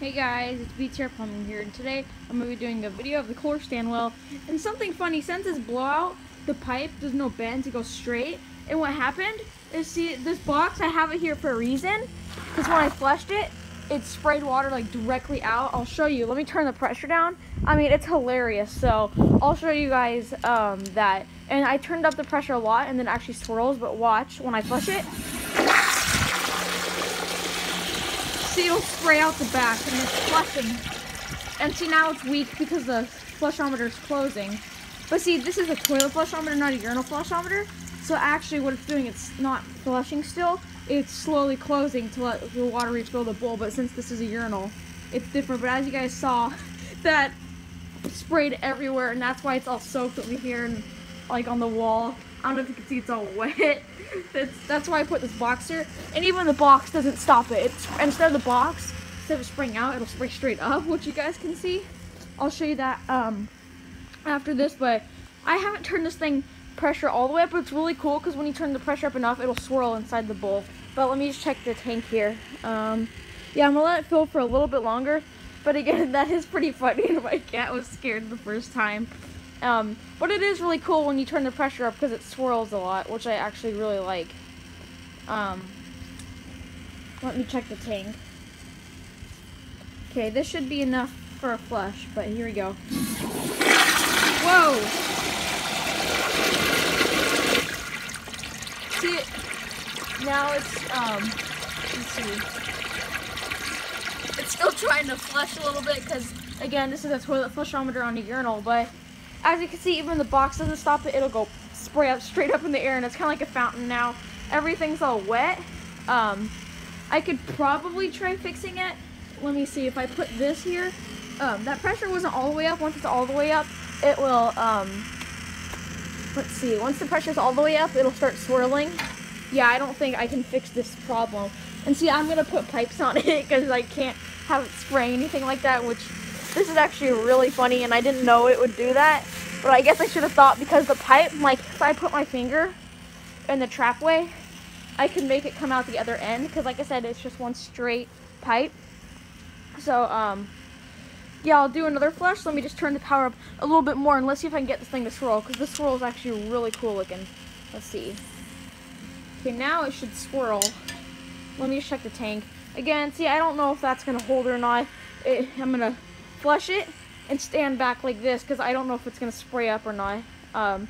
Hey guys, it's BTR Plumbing here, and today I'm going to be doing a video of the Kohler Stanwell. And something funny, since it's blowout, the pipe, there's no bends, it goes straight. And what happened is, see, this box, I have it here for a reason. Because when I flushed it, it sprayed water like directly out. I'll show you. Let me turn the pressure down. I mean, it's hilarious. So I'll show you guys um, that. And I turned up the pressure a lot and then actually swirls, but watch when I flush it. See, it'll spray out the back and it's flushing. And see, now it's weak because the flushometer is closing. But see, this is a toilet flushometer, not a urinal flushometer. So actually what it's doing, it's not flushing still. It's slowly closing to let the water refill the bowl. But since this is a urinal, it's different. But as you guys saw, that sprayed everywhere. And that's why it's all soaked over here and like on the wall. I don't know if you can see it's all wet. That's, that's why I put this box here. And even the box doesn't stop it. It's, instead of the box, instead of spraying out, it'll spray straight up, which you guys can see. I'll show you that um, after this, but I haven't turned this thing pressure all the way up, but it's really cool because when you turn the pressure up enough, it'll swirl inside the bowl. But let me just check the tank here. Um, yeah, I'm gonna let it fill for a little bit longer. But again, that is pretty funny. My cat was scared the first time. Um, but it is really cool when you turn the pressure up because it swirls a lot, which I actually really like. Um, let me check the tank. Okay, this should be enough for a flush, but here we go. Whoa! See? Now it's, um, let's see. It's still trying to flush a little bit because, again, this is a toilet flushometer on a urinal, but as you can see, even the box doesn't stop it. It'll go spray up straight up in the air, and it's kind of like a fountain now. Everything's all wet. Um, I could probably try fixing it. Let me see if I put this here. Um, that pressure wasn't all the way up. Once it's all the way up, it will, um, let's see. Once the pressure's all the way up, it'll start swirling. Yeah, I don't think I can fix this problem. And see, I'm going to put pipes on it because I can't have it spray anything like that, which this is actually really funny and I didn't know it would do that. But I guess I should have thought because the pipe, like if I put my finger in the trapway, I can make it come out the other end because like I said, it's just one straight pipe. So, um, yeah, I'll do another flush. Let me just turn the power up a little bit more and let's see if I can get this thing to swirl because this swirl is actually really cool looking. Let's see. Okay, now it should swirl. Let me just check the tank. Again, see, I don't know if that's going to hold or not. It, I'm going to flush it and stand back like this because I don't know if it's going to spray up or not. Um,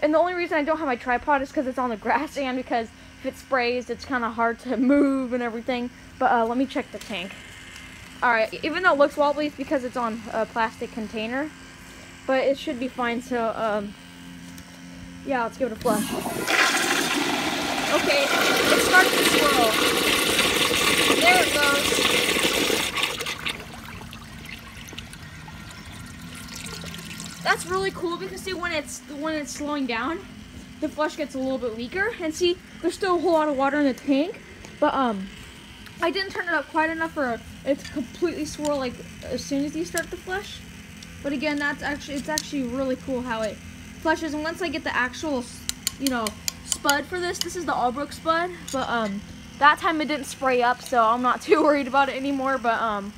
and the only reason I don't have my tripod is because it's on the grass and because if it sprays, it's kind of hard to move and everything. But uh, let me check the tank. Alright, even though it looks wobbly, it's because it's on a plastic container. But it should be fine, so, um, yeah, let's give it a flush. Okay, it starts to swirl. There it goes. That's really cool because see when it's when it's slowing down, the flush gets a little bit weaker. And see, there's still a whole lot of water in the tank, but um, I didn't turn it up quite enough for it to completely swirl like as soon as you start the flush. But again, that's actually it's actually really cool how it flushes. And once I get the actual, you know, spud for this, this is the Allbrook spud, but um, that time it didn't spray up, so I'm not too worried about it anymore. But um,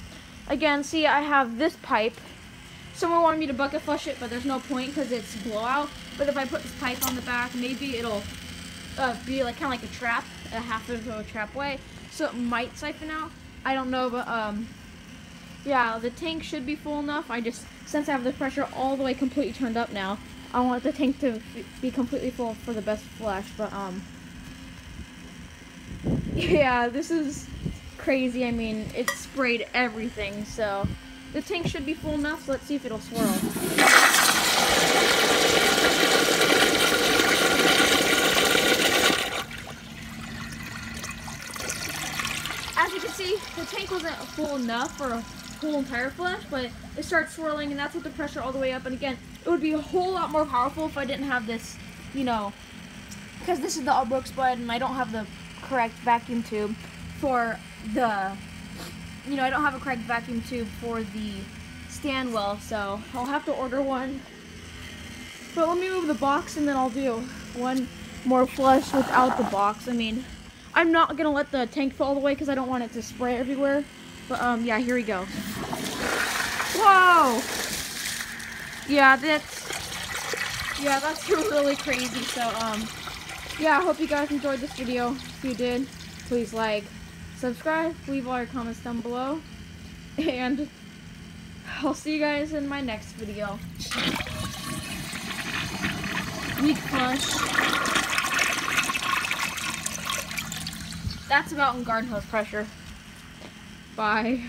again, see, I have this pipe Someone wanted me to bucket flush it, but there's no point because it's blowout. But if I put this pipe on the back, maybe it'll uh, be like kind of like a trap, a half of a trap way. So it might siphon out. I don't know, but um, yeah, the tank should be full enough. I just, since I have the pressure all the way completely turned up now, I want the tank to be completely full for the best flush. But um, yeah, this is crazy. I mean, it sprayed everything, so. The tank should be full enough, so let's see if it'll swirl. As you can see, the tank wasn't full enough for a whole entire flush, but it starts swirling, and that's with the pressure all the way up. And again, it would be a whole lot more powerful if I didn't have this, you know, because this is the Allbrook spud, and I don't have the correct vacuum tube for the you know, I don't have a correct vacuum tube for the Stanwell, so I'll have to order one. But let me move the box and then I'll do one more flush without the box. I mean, I'm not to let the tank fall all the way because I don't want it to spray everywhere. But um, yeah, here we go. Whoa! Yeah, that's yeah, that's really crazy. So um, yeah, I hope you guys enjoyed this video. If you did, please like, subscribe, leave all your comments down below, and I'll see you guys in my next video. Weak flush. That's about in garden hose pressure. Bye.